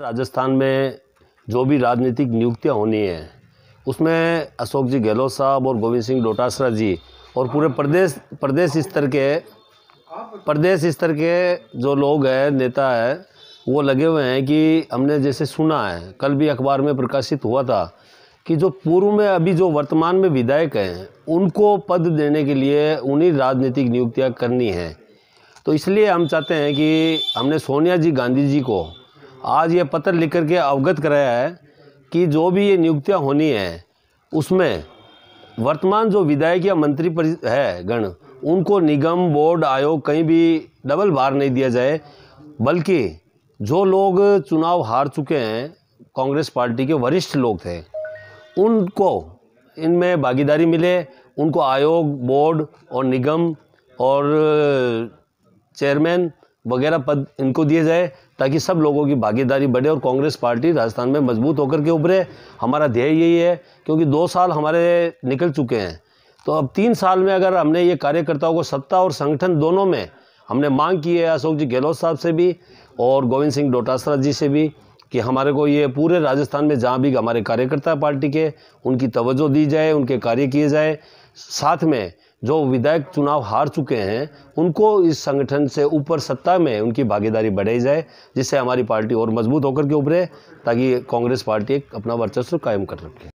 राजस्थान में जो भी राजनीतिक नियुक्तियाँ होनी है, उसमें अशोक जी गहलोत साहब और गोविंद सिंह डोटासरा जी और पूरे प्रदेश प्रदेश स्तर के, प्रदेश स्तर के जो लोग हैं, नेता है, वो लगे हुए हैं कि हमने जैसे सुना है, कल भी अखबार में प्रकाशित हुआ था कि जो पूर्व में अभी जो वर्तमान में विधायक हैं, उनको पद देने के लिए उन्हीं राजनीतिक नियुक्तियाँ करनी हैं। तो इसलिए हम चाहते हैं कि हमने सोनिया जी, गांधी जी को आज ये पत्र लिख करके अवगत कराया है कि जो भी ये नियुक्तियाँ होनी है, उसमें वर्तमान जो विधायक या मंत्री परिषद है गण, उनको निगम, बोर्ड, आयोग कहीं भी डबल भार नहीं दिया जाए, बल्कि जो लोग चुनाव हार चुके हैं, कांग्रेस पार्टी के वरिष्ठ लोग थे, उनको इनमें भागीदारी मिले, उनको आयोग, बोर्ड और निगम और चेयरमैन वगैरह पद इनको दिए जाए ताकि सब लोगों की भागीदारी बढ़े और कांग्रेस पार्टी राजस्थान में मज़बूत होकर के उभरे। हमारा ध्येय यही है, क्योंकि दो साल हमारे निकल चुके हैं। तो अब तीन साल में अगर हमने ये कार्यकर्ताओं को सत्ता और संगठन दोनों में हमने मांग की है, अशोक जी गहलोत साहब से भी और गोविंद सिंह डोटासरा जी से भी, कि हमारे को ये पूरे राजस्थान में जहाँ भी हमारे कार्यकर्ता पार्टी के, उनकी तवज्जो दी जाए, उनके कार्य किए जाए। साथ में जो विधायक चुनाव हार चुके हैं, उनको इस संगठन से ऊपर सत्ता में उनकी भागीदारी बढ़ाई जाए, जिससे हमारी पार्टी और मज़बूत होकर के उभरे, ताकि कांग्रेस पार्टी अपना वर्चस्व कायम कर रखे।